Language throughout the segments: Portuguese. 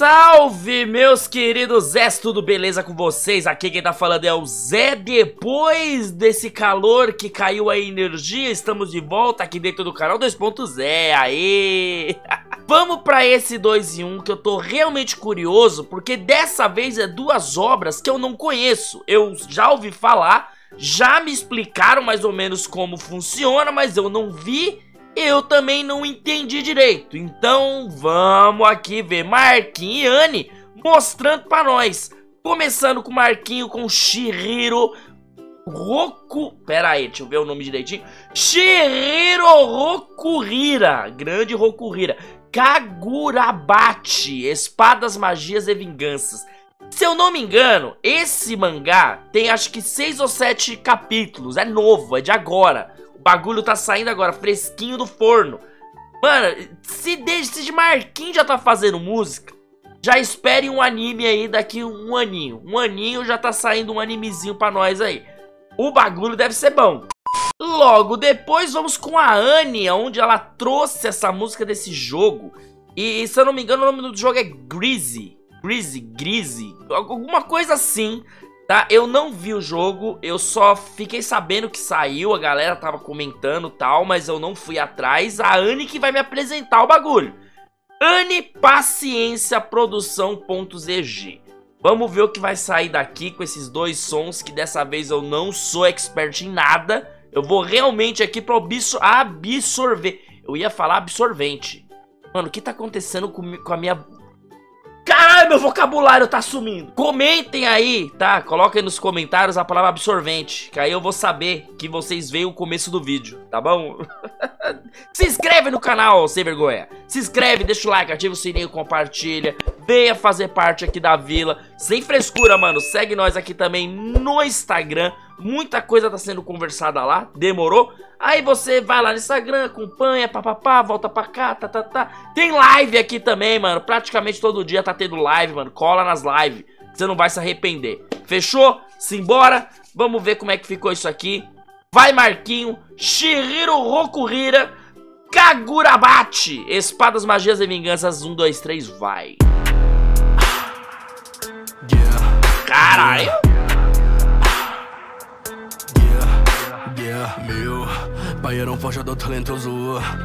salve, meus queridos Zés, tudo beleza com vocês? Aqui quem tá falando é o Zé. Depois desse calor que caiu a energia, estamos de volta aqui dentro do canal 2.0. Aê! Vamos pra esse 2 em 1 que eu tô realmente curioso, porque dessa vez é duas obras que eu não conheço. Eu já ouvi falar, já me explicaram mais ou menos como funciona, mas eu não vi eu também não entendi direito. Então vamos aqui ver Marquinhos e Anne mostrando pra nós. Começando com Marquinho com Shihiro Roku... Pera aí, deixa eu ver o nome direitinho. Shihiro Rokuhira. Grande Rokuhira. Kagurabate. Espadas, magias e vinganças. Se eu não me engano, esse mangá tem acho que seis ou sete capítulos. É novo, é de agora. O bagulho tá saindo agora, fresquinho do forno. Mano, se desde de Marquinhos já tá fazendo música, já espere um anime aí daqui um aninho. Um aninho já tá saindo um animezinho pra nós aí. O bagulho deve ser bom. Logo depois vamos com a Annie, onde ela trouxe essa música desse jogo. E se eu não me engano o nome do jogo é Greasy. Greasy, Greasy, alguma coisa assim tá? Eu não vi o jogo, eu só fiquei sabendo que saiu, a galera tava comentando tal, mas eu não fui atrás. A Anne que vai me apresentar o bagulho. Anne Paciência Produção.zg. Vamos ver o que vai sair daqui com esses dois sons, que dessa vez eu não sou expert em nada. Eu vou realmente aqui pro absorver. Eu ia falar absorvente. Mano, o que tá acontecendo com, com a minha Caralho, meu vocabulário tá sumindo. Comentem aí, tá? Coloquem nos comentários a palavra absorvente, que aí eu vou saber que vocês veem o começo do vídeo, tá bom? Se inscreve no canal, sem vergonha. Se inscreve, deixa o like, ativa o sininho, compartilha. Venha fazer parte aqui da vila. Sem frescura, mano. Segue nós aqui também no Instagram. Muita coisa tá sendo conversada lá. Demorou? Aí você vai lá no Instagram, acompanha, papapá, volta pra cá, tá, tá, tá. Tem live aqui também, mano. Praticamente todo dia tá tendo live, mano. Cola nas lives. Você não vai se arrepender. Fechou? Simbora. Vamos ver como é que ficou isso aqui. Vai Marquinho, Shihiro Rokuhira, Kagurabate, Espadas, Magias e Vinganças, 1, 2, 3, vai. Caralho. Meu pai era um forjador talentoso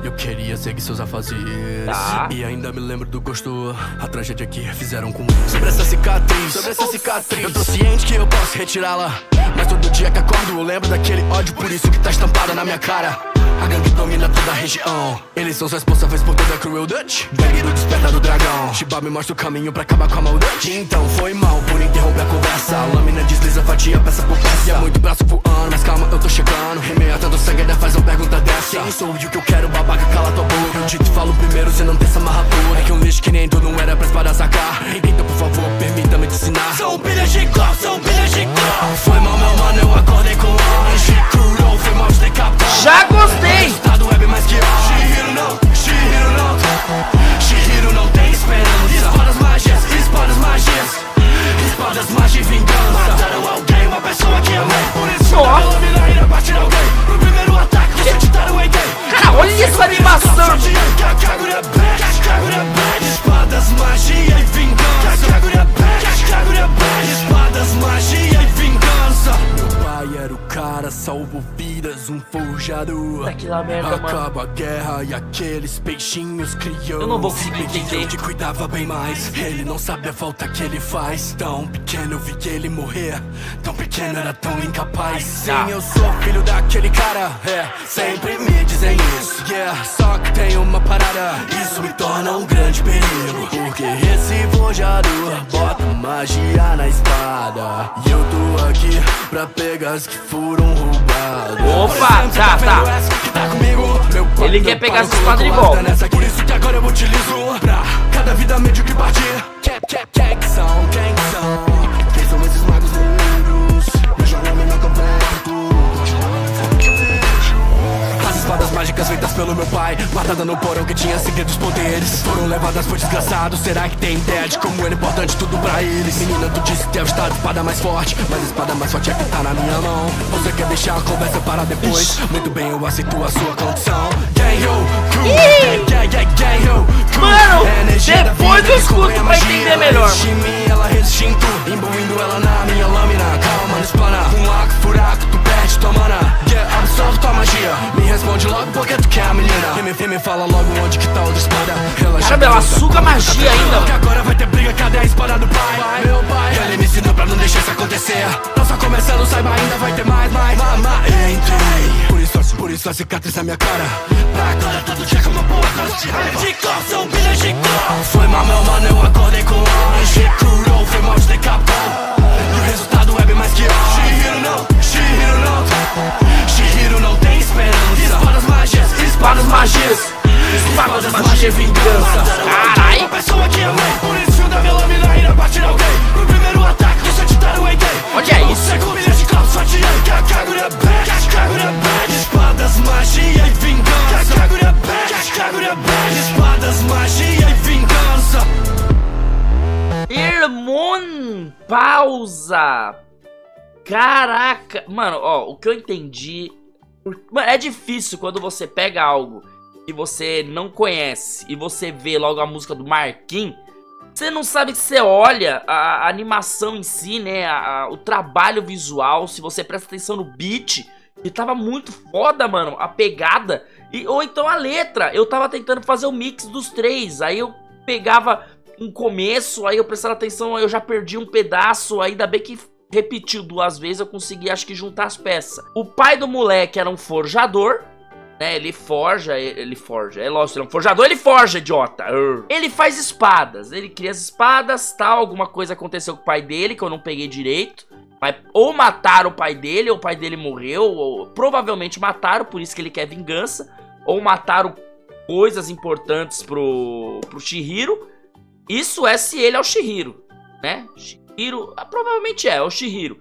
Eu queria seguir seus afazeres. Tá. E ainda me lembro do gosto A tragédia que fizeram com Sobre essa cicatriz Sobre essa cicatriz Eu tô ciente que eu posso retirá-la. Mas todo dia que acordo eu lembro daquele ódio Por isso que tá estampada na minha cara a gangue domina toda a região. Eles são os responsáveis por toda a crueldade Gangue do despertar do dragão. Shiba me mostra o caminho pra acabar com a maldade. Então foi mal por interromper a conversa. A Lâmina desliza, fatia peça por peça. E é muito braço voando, mas calma, eu tô chegando. Remeia tanto sangue, ainda faz uma pergunta dessa. Quem sou e o que eu quero, babaca, cala tua boca. Eu te falo primeiro, cê não tem essa amarradura. É que um lixo que nem tu não era pra espada sacar Então por favor, permita-me te ensinar. São pilhas de cló, são pilhas de cló salvo vidas, um forjador Daquela merda, Acaba a guerra e aqueles peixinhos criou Eu não vou conseguir entender. que cuidava bem mais. Ele não sabe a falta que ele faz. Tão pequeno eu vi ele morrer Tão pequeno era tão incapaz. Sim, Tá. eu sou filho daquele cara. É, sempre me dizem isso. Yeah, só que tem uma parada. Isso me torna um grande perigo. Porque esse forjador bota magia na espada. E eu tô aqui pra pegar as que foram roubadas Opa, tá, tá. Ele quer pegar essa espada de volta. Por isso que agora eu utilizo pra cada vida partir quem que são, quem que são? Quem mágicas feitas pelo meu pai. Guardada no porão que tinha segredos poderes. Foram levadas por desgraçados. Será que tem ideia de como era importante tudo pra eles? Menina, tu disse que é o estado espada mais forte. Mas a espada mais forte é que tá na minha mão. Você quer deixar a conversa para depois? Muito bem, eu aceito a sua condição. Gang, yo, cool. Gang, gang, gang, yo, cool. Mano, depois eu escuto pra entender melhor. Ela tudo Imbuindo ela na minha lâmina. Calma, não espana. Um laco, furaco, tu mana Yeah, absorve tua magia Me responde logo porque tu quer a menina Vem me, vem me fala logo onde que tá o espada Relaxa, Cara, ela suga magia ainda Que agora vai ter briga, cadê a espada do pai? Meu pai, ele me ensinou pra não deixar isso acontecer Tá só começando, saiba ainda vai ter mais, mais Mama, entrei Por isso, por isso a cicatriz na minha cara Pra agora todo dia com uma boa cara de cor, são pilhas de cor Foi mal, meu mano, eu acordei com o curou, foi mal de decapou E o resultado é bem mais que ó Shihiro não, Shihiro não Shihiro não tem esperança. Espadas magias, espadas magias. Espadas magias, vingança. Carai. Pessoa que amei Por isso fio da minha lâmina irá bater alguém Pro primeiro ataque, deixa eu te dar o ET Onde é isso? Cego milhas de clavos, fatiei Kakagura Bad, Kakagura Bad. Espadas, magia e vingança. Kakagura Bad, Kakagura Bad. Espadas, magia e vingança. Irmão, pausa. Caraca. Mano, ó, o que eu entendi... Mano, é difícil quando você pega algo que você não conhece e você vê logo a música do Marquinhos, você não sabe que você olha a, animação em si, né? A, a, o trabalho visual, se você presta atenção no beat, que tava muito foda, mano, a pegada. E, ou então a letra. Eu tava tentando fazer o mix dos três. Aí eu pegava um começo, aí eu prestando atenção, aí eu já perdi um pedaço, ainda bem que repetiu duas vezes, eu consegui acho que juntar as peças. O pai do moleque era um forjador, né? Ele forja, ele forja. É lógico, ele é um forjador, ele forja, idiota. Ele faz espadas, ele cria as espadas, tal. Alguma coisa aconteceu com o pai dele que eu não peguei direito. Mas ou mataram o pai dele, ou o pai dele morreu, ou provavelmente mataram, por isso que ele quer vingança. Ou mataram coisas importantes pro, pro Shihiro. Isso é se ele é o Shihiro, né? Shihiro, ah, provavelmente é, é o Shihiro.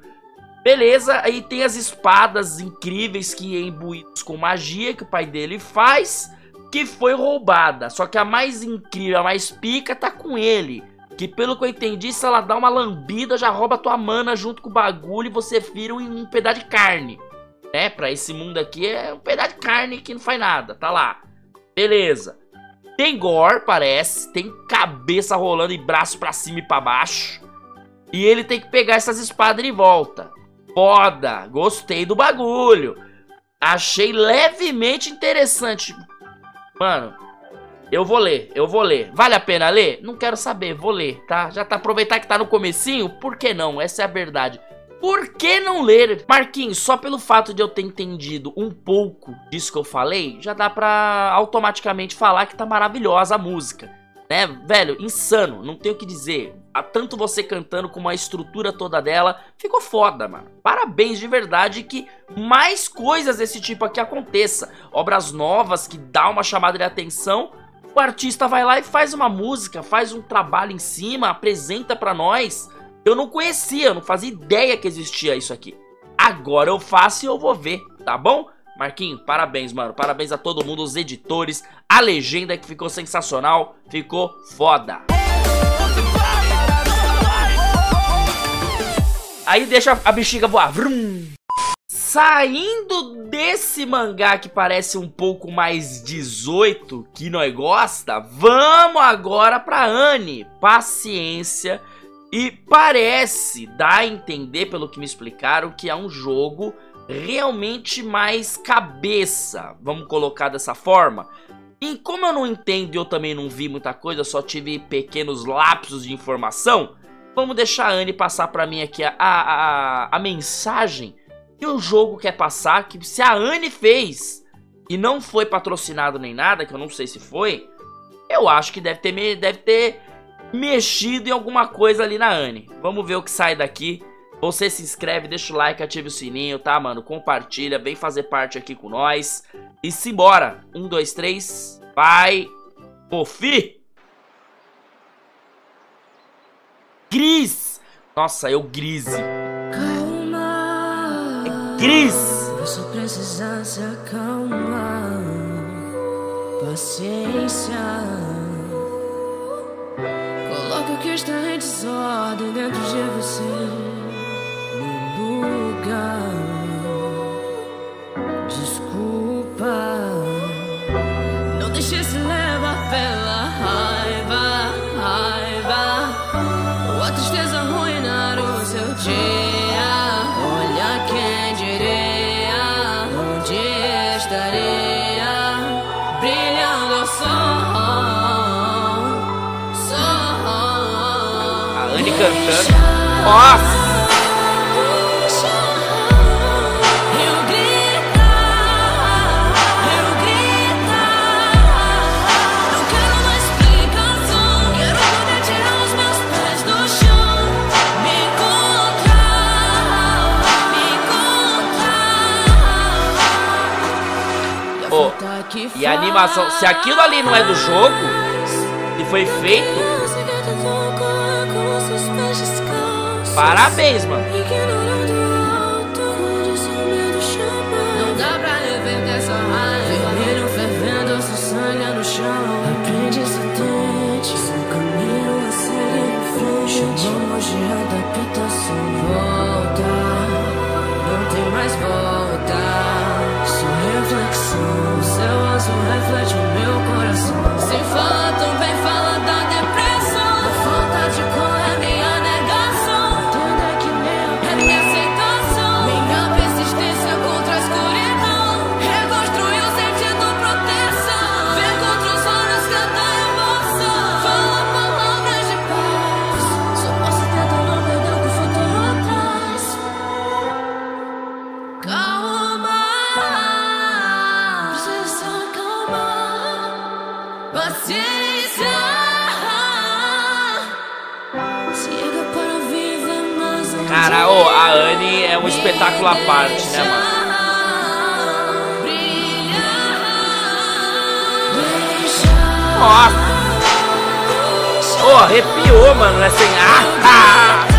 Beleza, aí tem as espadas incríveis que imbuídos com magia que o pai dele faz, que foi roubada. Só que a mais incrível, a mais pica, tá com ele. Que pelo que eu entendi, se ela dá uma lambida, já rouba tua mana junto com o bagulho e você vira um, um pedaço de carne. Né? Pra esse mundo aqui é um pedaço de carne que não faz nada, tá lá. Beleza. Tem gore, parece. Tem cabeça rolando e braço pra cima e pra baixo. E ele tem que pegar essas espadas de volta. Foda. Gostei do bagulho. Achei levemente interessante. Mano, eu vou ler, eu vou ler. Vale a pena ler? Não quero saber, vou ler, tá? Já tá aproveitar que tá no comecinho? Por que não? Essa é a verdade. Por que não ler? Marquinhos, só pelo fato de eu ter entendido um pouco disso que eu falei, já dá pra automaticamente falar que tá maravilhosa a música. Né, velho, insano, não tenho o que dizer. Tanto você cantando como a estrutura toda dela, ficou foda, mano. Parabéns de verdade que mais coisas desse tipo aqui aconteça. Obras novas que dá uma chamada de atenção o artista vai lá e faz uma música, faz um trabalho em cima, apresenta para nós. Eu não conhecia, eu não fazia ideia que existia isso aqui. Agora eu faço e eu vou ver, tá bom? Marquinho, parabéns, mano. Parabéns a todo mundo, os editores, a legenda que ficou sensacional, ficou foda. Aí deixa a bexiga voar. Vrum. Saindo desse mangá que parece um pouco mais 18, que nós gosta, vamos agora pra Anne. Paciência e parece, dá a entender, pelo que me explicaram, que é um jogo realmente mais cabeça, vamos colocar dessa forma. E como eu não entendo e eu também não vi muita coisa, só tive pequenos lapsos de informação, vamos deixar a Anne passar para mim aqui a, a, a, a mensagem que o jogo quer passar, que se a Anne fez e não foi patrocinado nem nada, que eu não sei se foi, eu acho que deve ter, deve ter mexido em alguma coisa ali na Anne. Vamos ver o que sai daqui. Você se inscreve, deixa o like, ativa o sininho, tá, mano? Compartilha, vem fazer parte aqui com nós. E simbora! Um, dois, três, vai! Pofi! Gris! Nossa, eu grise. Calma. É gris! Você precisa se acalmar. paciência. Coloque o que está em desordem dentro de você. Lugar. Desculpa. Não deixe se levar pela raiva, raiva. Ou a tristeza arruinar o seu dia. Olha quem diria onde estaria brilhando o sol. Sol. A Anne cantando. Animação, se aquilo ali não é do jogo, que foi feito, parabéns, mano. Não dá pra reverter essa raiva. Fervendo, sangue no chão. Aprendiz tente, seu caminho. Chamamos de adaptação. Volta, não tem mais volta. Reflexão, o céu azul reflete o meu coração. Sem falar também fala à parte, né, mano? Nossa! Ô, arrepiou, mano, né? Assim, ah, ah!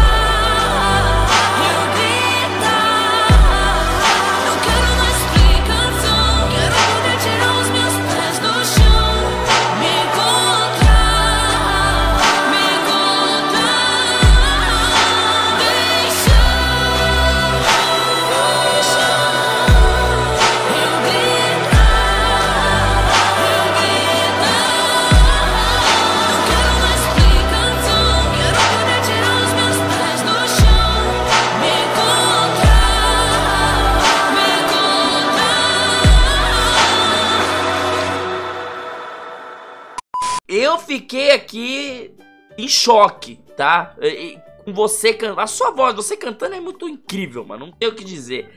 Em choque, tá? E- Com você cantando. A sua voz, você cantando é muito incrível, mano. Não tem o que dizer.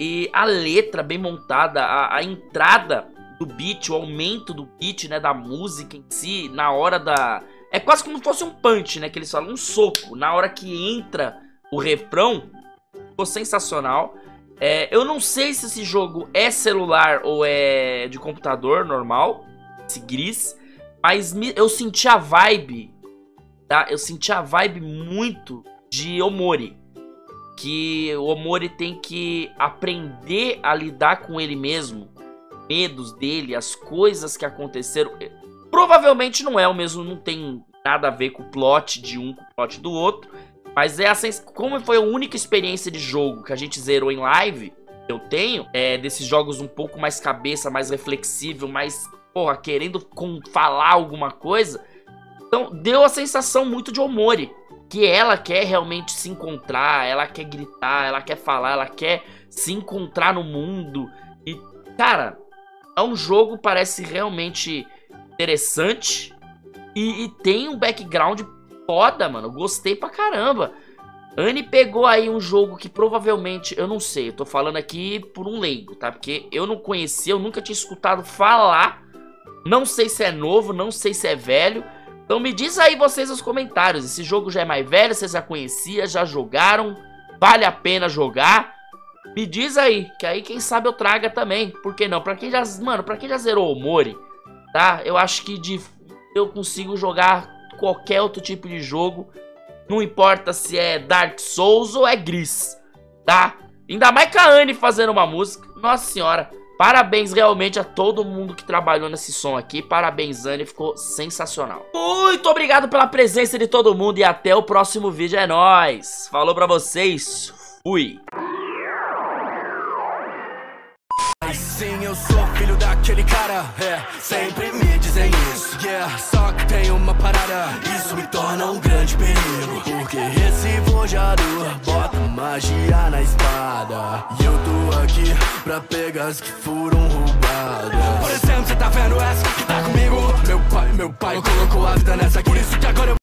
E a letra bem montada, a, a entrada do beat, o aumento do beat, né? Da música em si, na hora da. É quase como se fosse um punch, né? Que eles falam, um soco. Na hora que entra o refrão, ficou sensacional. É, eu não sei se esse jogo é celular ou é de computador normal, esse gris. Mas me- eu senti a vibe, tá? Eu senti a vibe muito de Omori. Que o Omori tem que aprender a lidar com ele mesmo. Medos dele, as coisas que aconteceram. Provavelmente não é o mesmo, não tem nada a ver com o plot de um com o plot do outro. Mas é assim, como foi a única experiência de jogo que a gente zerou em live, eu tenho, é desses jogos um pouco mais cabeça, mais reflexível, mais porra, querendo com, falar alguma coisa. Então, deu a sensação muito de Omori. Que ela quer realmente se encontrar, ela quer gritar, ela quer falar, ela quer se encontrar no mundo. E, cara, é um jogo, parece realmente interessante. E, e tem um background foda, mano. Gostei pra caramba. Anne pegou aí um jogo que provavelmente, eu não sei, eu tô falando aqui por um leigo, tá? Porque eu não conhecia, eu nunca tinha escutado falar. Não sei se é novo, não sei se é velho. Então me diz aí vocês nos comentários. Esse jogo já é mais velho, vocês já conheciam, já jogaram? Vale a pena jogar? Me diz aí, que aí quem sabe eu traga também. Por que não? Pra quem já, mano, pra quem já zerou o Mori, tá? Eu acho que de, eu consigo jogar qualquer outro tipo de jogo. Não importa se é Dark Souls ou é Gris, tá? Ainda mais com a Anne fazendo uma música. Nossa senhora, Parabéns realmente a todo mundo que trabalhou nesse som aqui. Parabéns, Anne, ficou sensacional. Muito obrigado pela presença de todo mundo e até o próximo vídeo. É nóis. Falou pra vocês. Fui. Sim, eu sou filho daquele cara, é, sempre me dizem isso, tem uma parada, isso me torna um grande perigo, porque esse forjador bota magia na espada, e eu tô aqui pra pegar as que foram roubadas. Por exemplo, você tá vendo essa que tá comigo? Meu pai, meu pai colocou a vida nessa aqui